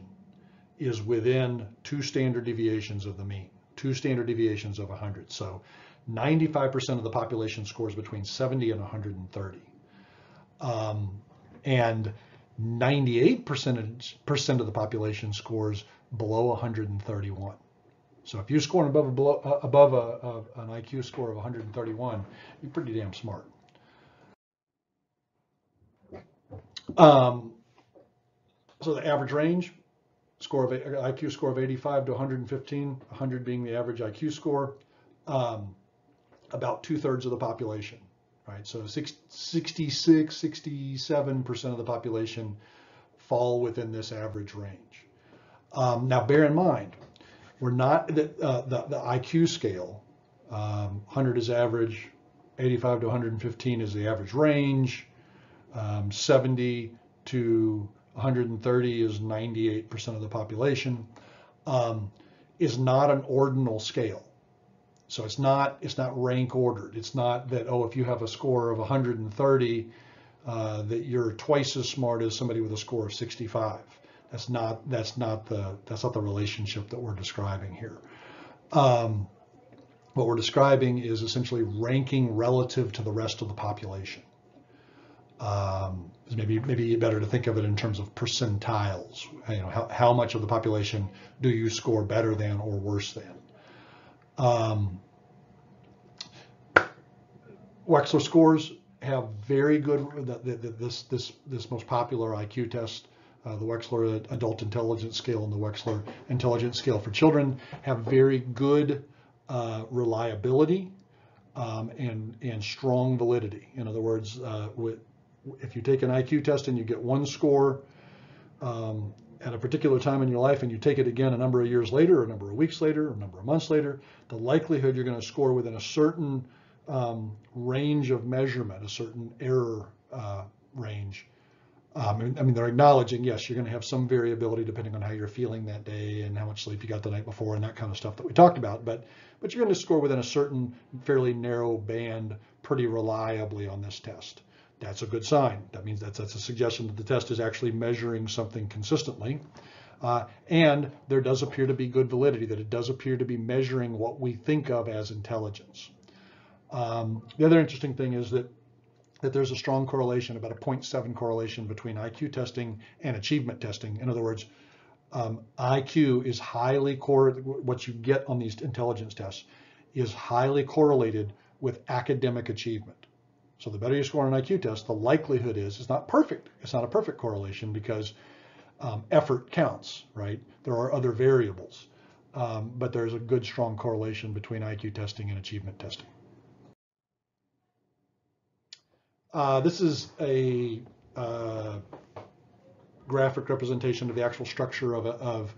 is within two standard deviations of the mean, two standard deviations of 100. So 95% of the population scores between 70 and 130. Um, and 98% of the population scores below 131. So if you're scoring above a, below, uh, above a, a, an IQ score of 131, you're pretty damn smart. Um, so the average range, score of IQ score of 85 to 115, 100 being the average IQ score, um, about two thirds of the population, right? So 66, 67% of the population fall within this average range. Um, now bear in mind, we're not, the, uh, the, the, IQ scale, um, 100 is average, 85 to 115 is the average range, um, 70 to 130 is 98% of the population, um, is not an ordinal scale. So it's not it's not rank ordered. It's not that oh if you have a score of 130 uh, that you're twice as smart as somebody with a score of 65. That's not that's not the that's not the relationship that we're describing here. Um, what we're describing is essentially ranking relative to the rest of the population. Um, maybe maybe better to think of it in terms of percentiles. You know, how, how much of the population do you score better than or worse than? Um, Wechsler scores have very good. The, the, this this this most popular IQ test, uh, the Wechsler Adult Intelligence Scale and the Wechsler Intelligence Scale for Children, have very good uh, reliability um, and and strong validity. In other words, uh, with if you take an IQ test and you get one score um, at a particular time in your life and you take it again a number of years later, a number of weeks later, a number of months later, the likelihood you're going to score within a certain um, range of measurement, a certain error uh, range. Um, I mean, they're acknowledging, yes, you're going to have some variability depending on how you're feeling that day and how much sleep you got the night before and that kind of stuff that we talked about. But, but you're going to score within a certain fairly narrow band pretty reliably on this test that's a good sign. That means that's, that's a suggestion that the test is actually measuring something consistently. Uh, and there does appear to be good validity, that it does appear to be measuring what we think of as intelligence. Um, the other interesting thing is that that there's a strong correlation, about a 0.7 correlation between IQ testing and achievement testing. In other words, um, IQ is highly correlated, what you get on these intelligence tests is highly correlated with academic achievement. So the better you score on an IQ test, the likelihood is it's not perfect. It's not a perfect correlation because um, effort counts, right? There are other variables, um, but there's a good strong correlation between IQ testing and achievement testing. Uh, this is a uh, graphic representation of the actual structure of a, of,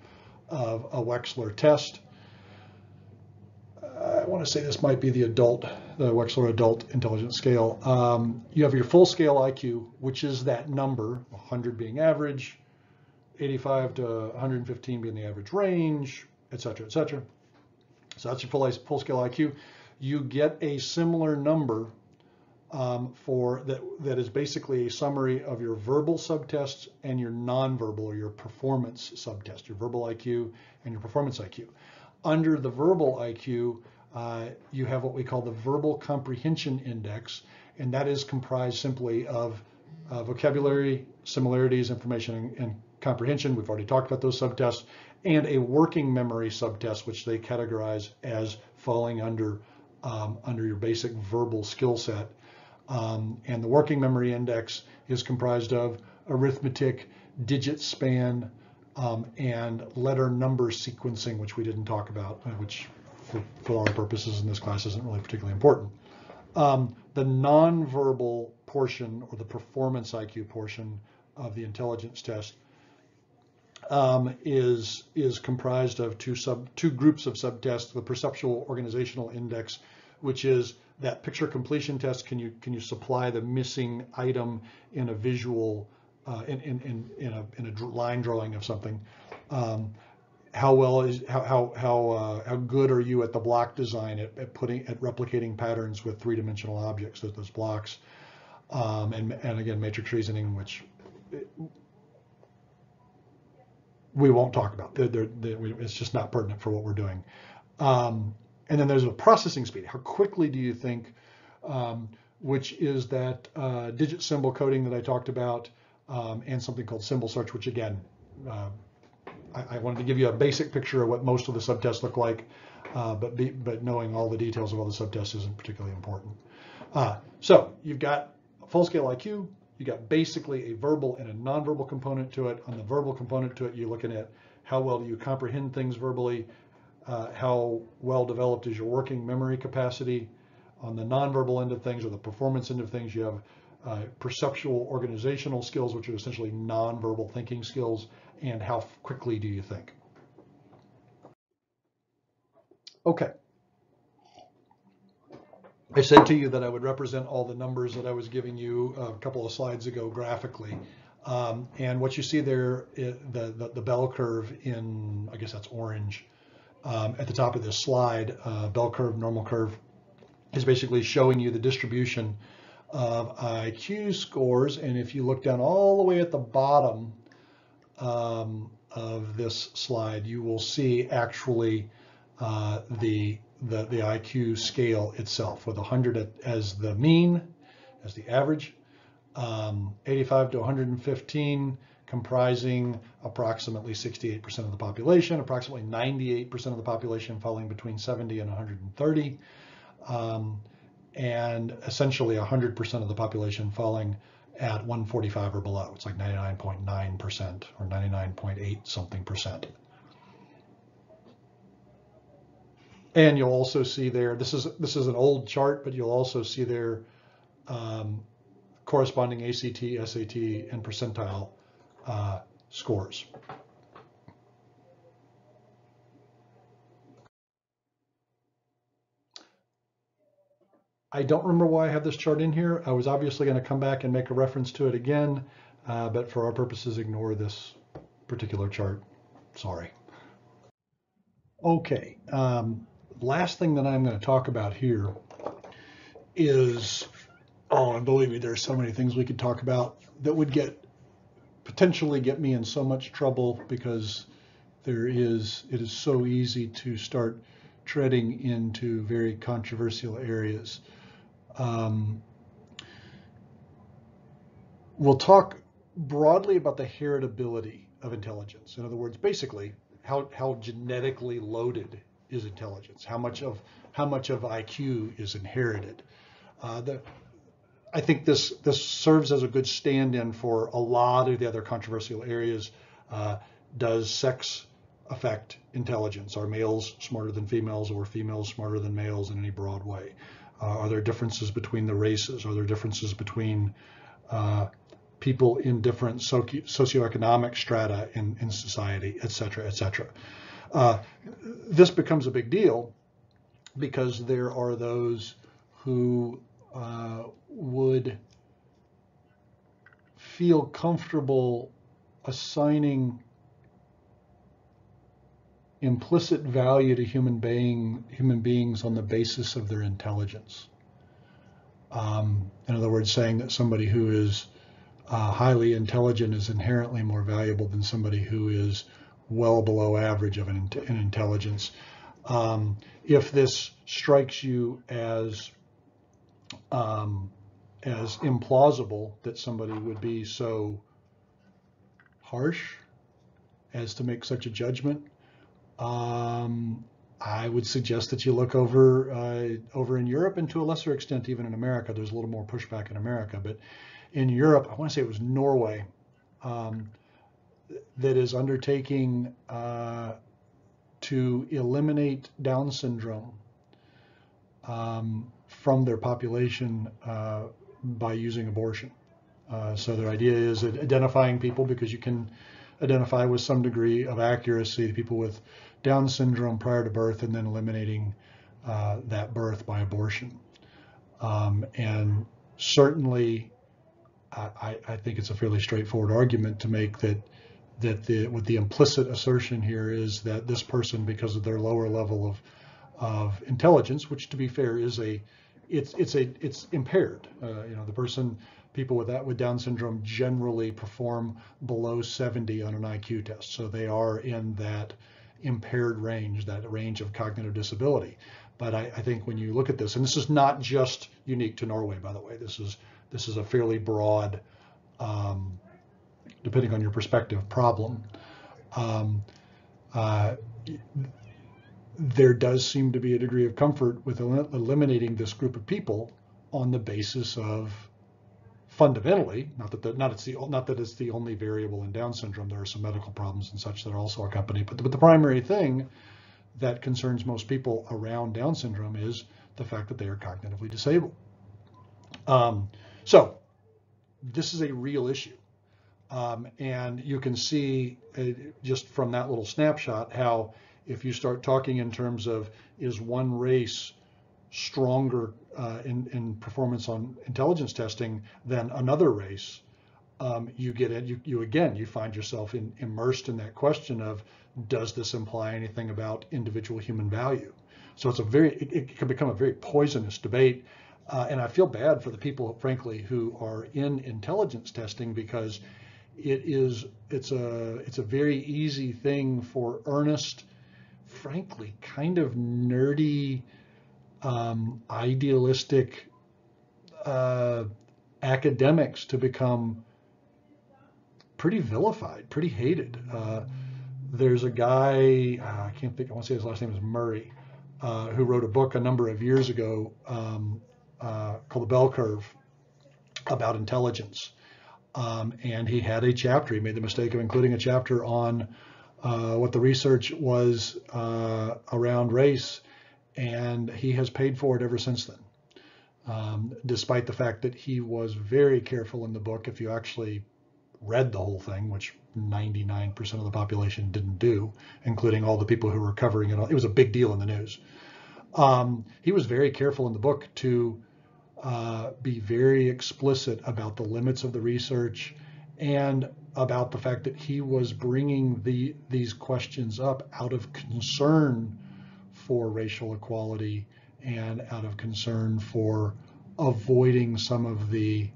of a test. I want to say this might be the adult, the Wechsler Adult Intelligence Scale. Um, you have your full scale IQ, which is that number, 100 being average, 85 to 115 being the average range, et cetera, et cetera. So that's your full, full scale IQ. You get a similar number um, for that, that is basically a summary of your verbal subtests and your nonverbal or your performance subtest, your verbal IQ and your performance IQ. Under the verbal IQ, uh, you have what we call the verbal comprehension index, and that is comprised simply of uh, vocabulary, similarities, information, and, comprehension, we've already talked about those subtests, and a working memory subtest, which they categorize as falling under, um, under your basic verbal skill set. Um, and the working memory index is comprised of arithmetic, digit span, um, and letter number sequencing, which we didn't talk about, uh, which for, for our purposes in this class isn't really particularly important. Um, the nonverbal portion or the performance IQ portion of the intelligence test um, is is comprised of two sub two groups of subtests: the perceptual organizational index, which is that picture completion test. Can you can you supply the missing item in a visual uh, in, in, in, in, a, in a line drawing of something? Um, how well is how how how, uh, how good are you at the block design at, at putting at replicating patterns with three-dimensional objects, those, those blocks, um, and and again matrix reasoning, which we won't talk about. They're, they're, they're, it's just not pertinent for what we're doing. Um, and then there's a processing speed. How quickly do you think, um, which is that uh, digit symbol coding that I talked about, um, and something called symbol search, which again, uh, I, wanted to give you a basic picture of what most of the subtests look like, uh, but be, but knowing all the details of all the subtests isn't particularly important. Uh, so you've got full scale IQ, You've got basically a verbal and a nonverbal component to it. On the verbal component to it, you're looking at how well do you comprehend things verbally, uh, how well developed is your working memory capacity. On the nonverbal end of things or the performance end of things, you have uh, perceptual organizational skills, which are essentially nonverbal thinking skills, and how quickly do you think. Okay. I said to you that I would represent all the numbers that I was giving you a couple of slides ago graphically. Um, and what you see there, the, the, the, bell curve in, I guess that's orange, um, at the top of this slide, uh, bell curve, normal curve, is basically showing you the distribution of IQ scores. And if you look down all the way at the bottom um, of this slide, you will see actually uh, the the, the IQ scale itself with 100 as the mean, as the average, um, 85 to 115 comprising approximately 68% of the population, approximately 98% of the population falling between 70 and 130, um, and essentially 100% of the population falling at 145 or below. It's like 99.9% or 99.8 something percent. And you'll also see there, this is this is an old chart, but you'll also see there um, corresponding ACT, SAT, and percentile uh, scores. I don't remember why I have this chart in here. I was obviously going to come back and make a reference to it again, uh, but for our purposes, ignore this particular chart. Sorry. Okay. Um, last thing that I'm going to talk about here is, oh, and believe me, there's so many things we could talk about that would get potentially get me in so much trouble because there is it is so easy to start treading into very controversial areas. Um, we'll talk broadly about the heritability of intelligence. In other words, basically, how, how genetically loaded is intelligence? How much of how much of IQ is inherited? Uh, the, I think this this serves as a good stand-in for a lot of the other controversial areas. Uh, does sex affect intelligence? Are males smarter than females, or females smarter than males in any broad way? Uh, are there differences between the races? Are there differences between uh, people in different socio socioeconomic strata in, in society, et cetera, et cetera? Uh, this becomes a big deal because there are those who would feel comfortable assigning implicit value to human being human beings on the basis of their intelligence. Um, in other words, saying that somebody who is uh, highly intelligent is inherently more valuable than somebody who is well below average of an, an intelligence. Um, if this strikes you as um, as implausible that somebody would be so harsh as to make such a judgment. Um, I would suggest that you look over uh, over in Europe and to a lesser extent even in America. There's a little more pushback in America, but in Europe, I want to say it was Norway um, that is undertaking uh, to eliminate Down syndrome um, from their population uh, by using abortion. Uh, so their idea is identifying people because you can identify with some degree of accuracy the people with Down syndrome prior to birth and then eliminating uh, that birth by abortion. Um, and certainly, I, I, think it's a fairly straightforward argument to make that that the with the implicit assertion here is that this person, because of their lower level of of intelligence, which to be fair is a it's it's a it's impaired. Uh, you know, the person people with that with Down syndrome generally perform below 70 on an IQ test, so they are in that impaired range, that range of cognitive disability. But I, I think when you look at this, and this is not just unique to Norway, by the way, this is this is a fairly broad, um, depending on your perspective, problem. Um, uh, there does seem to be a degree of comfort with el eliminating this group of people on the basis of fundamentally, not that the, not it's the not that it's the only variable in Down syndrome. There are some medical problems and such that are also accompanied, but the, but the primary thing that concerns most people around Down syndrome is the fact that they are cognitively disabled. Um, so this is a real issue. Um, and you can see uh, just from that little snapshot how if you start talking in terms of is one race stronger uh, in, in performance on intelligence testing than another race, um, you get it, you, you again, you find yourself in, immersed in that question of does this imply anything about individual human value? So it's a very, it, it can become a very poisonous debate. Uh, and I feel bad for the people, frankly, who are in intelligence testing because it is, it's a, it's a very easy thing for earnest frankly, kind of nerdy, um, idealistic uh, academics to become pretty vilified, pretty hated. Uh, there's a guy, uh, I can't think, I want to say his last name is Murray, uh, who wrote a book a number of years ago um, uh, called The Bell Curve about intelligence. Um, and he had a chapter, he made the mistake of including a chapter on uh, what the research was around race, and he has paid for it ever since then. Um, despite the fact that he was very careful in the book, if you actually read the whole thing, which 99% of the population didn't do, including all the people who were covering it. It was a big deal in the news. Um, he was very careful in the book to uh, be very explicit about the limits of the research and about the fact that he was bringing the these questions up out of concern for racial equality and out of concern for avoiding some of the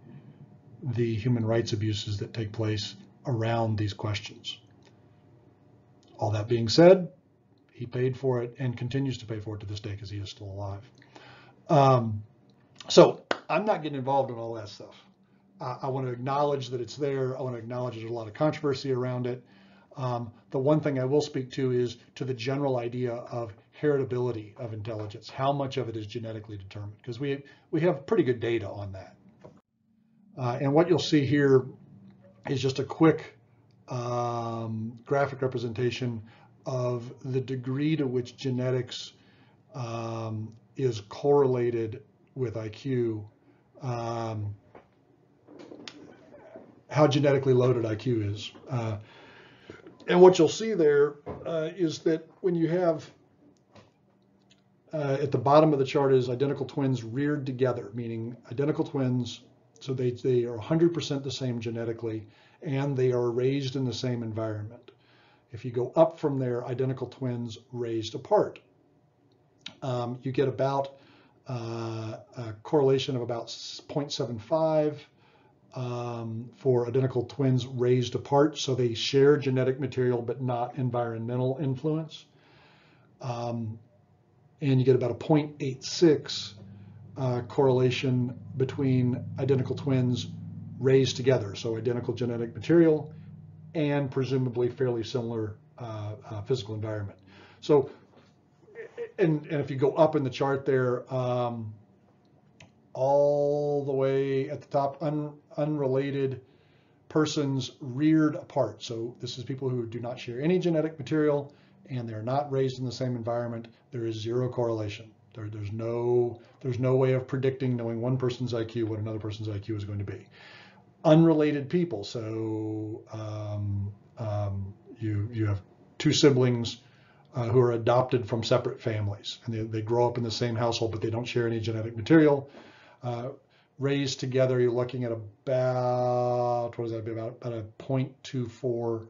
the human rights abuses that take place around these questions. All that being said, he paid for it and continues to pay for it to this day because he is still alive. Um, so I'm not getting involved in all that stuff. I want to acknowledge that it's there. I want to acknowledge there's a lot of controversy around it. Um, the one thing I will speak to is to the general idea of heritability of intelligence. How much of it is genetically determined? Because we we have pretty good data on that. Uh, and what you'll see here is just a quick um, graphic representation of the degree to which genetics um, is correlated with IQ. Um, how genetically loaded IQ is. Uh, and what you'll see there uh, is that when you have uh, at the bottom of the chart is identical twins reared together, meaning identical twins, so they, they are 100% the same genetically, and they are raised in the same environment. If you go up from there, identical twins raised apart. Um, you get about uh, a correlation of about 0.75 um, for identical twins raised apart. So they share genetic material, but not environmental influence. Um, and you get about a 0.86 uh, correlation between identical twins raised together. So identical genetic material and presumably fairly similar uh, uh, physical environment. So, and, and if you go up in the chart there, um, all the way at the top, un, unrelated persons reared apart. So this is people who do not share any genetic material and they're not raised in the same environment. There is zero correlation. There, there's no there's no way of predicting knowing one person's IQ what another person's IQ is going to be. Unrelated people. So um, um, you you have two siblings uh, who are adopted from separate families and they, they grow up in the same household but they don't share any genetic material. Uh, raised together, you're looking at about, what does that be, about, about a 0.24,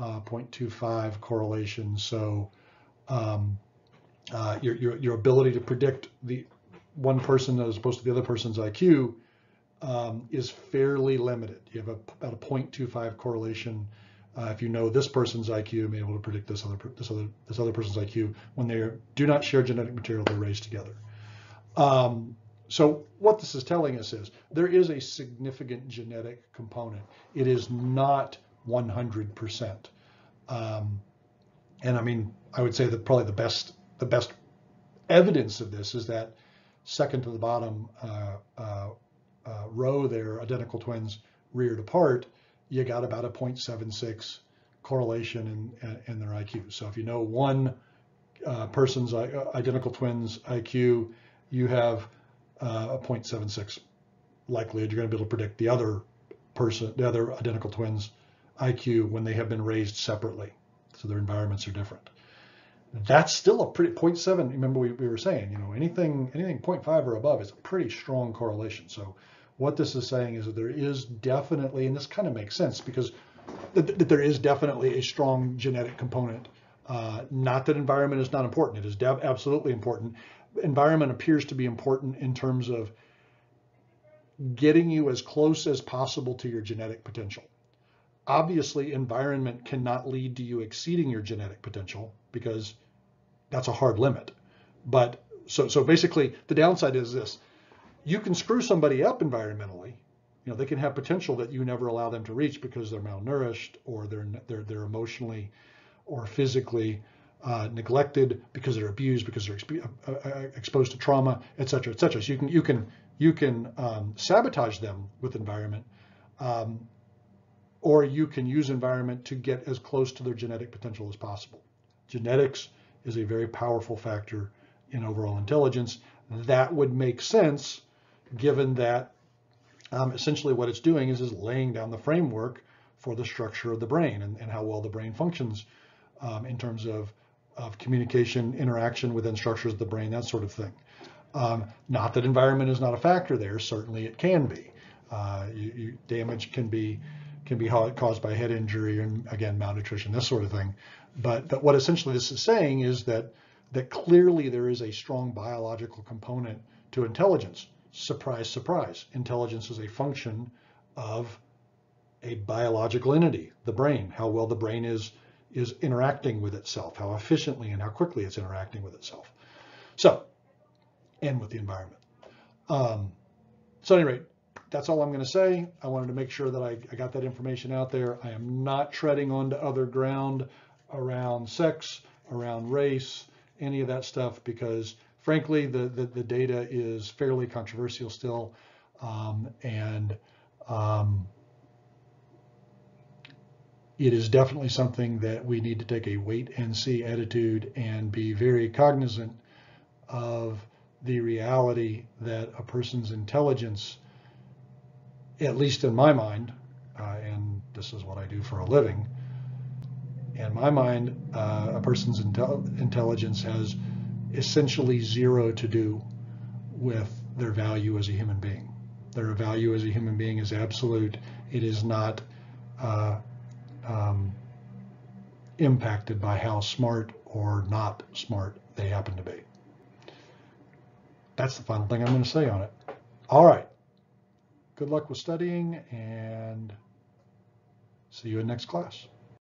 uh, 0.25 correlation. So um, uh, your, your, your ability to predict the one person as opposed to the other person's IQ um, is fairly limited. You have a, about a 0.25 correlation. Uh, if you know this person's IQ, be able to predict this other this other this other person's IQ when they do not share genetic material. They're raised together. Um, so what this is telling us is there is a significant genetic component. It is not 100%. Um, and I mean, I would say that probably the best the best evidence of this is that second to the bottom uh, uh, uh, row there, identical twins reared apart, you got about a 0.76 correlation in, in, their IQ. So if you know one uh, person's uh, identical twins IQ, you have uh, a 0.76 likelihood you're going to be able to predict the other person, the other identical twins IQ when they have been raised separately. So their environments are different. That's still a pretty 0.7. Remember we, we were saying, you know, anything anything 0.5 or above is a pretty strong correlation. So what this is saying is that there is definitely, and this kind of makes sense because that, that there is definitely a strong genetic component. Uh, not that environment is not important. It is absolutely important environment appears to be important in terms of getting you as close as possible to your genetic potential. Obviously, environment cannot lead to you exceeding your genetic potential because that's a hard limit. But so, so basically, the downside is this. You can screw somebody up environmentally. You know, they can have potential that you never allow them to reach because they're malnourished or they're, they're, they're emotionally or physically uh, neglected, because they're abused, because they're exp uh, uh, exposed to trauma, et cetera, et cetera. So you can you can you can um, sabotage them with environment, um, or you can use environment to get as close to their genetic potential as possible. Genetics is a very powerful factor in overall intelligence. That would make sense, given that um, essentially what it's doing is is laying down the framework for the structure of the brain and, and how well the brain functions um, in terms of of communication, interaction within structures of the brain, that sort of thing. Um, not that environment is not a factor there, certainly it can be. Uh, you, you, damage can be can be caused by head injury and again malnutrition, this sort of thing. But, what essentially this is saying is that that clearly there is a strong biological component to intelligence. Surprise, surprise. Intelligence is a function of a biological entity, the brain, how well the brain is is interacting with itself, how efficiently and how quickly it's interacting with itself. So, and with the environment. Um, so at any rate, that's all I'm going to say. I wanted to make sure that I, I, got that information out there. I am not treading onto other ground around sex, around race, any of that stuff, because frankly, the, the, the data is fairly controversial still. Um, and um, it is definitely something that we need to take a wait and see attitude and be very cognizant of the reality that a person's intelligence, at least in my mind, uh, and this is what I do for a living, in my mind, uh, a person's intel intelligence has essentially zero to do with their value as a human being. Their value as a human being is absolute. It is not uh, um, impacted by how smart or not smart they happen to be. That's the final thing I'm going to say on it. All right. Good luck with studying and see you in next class.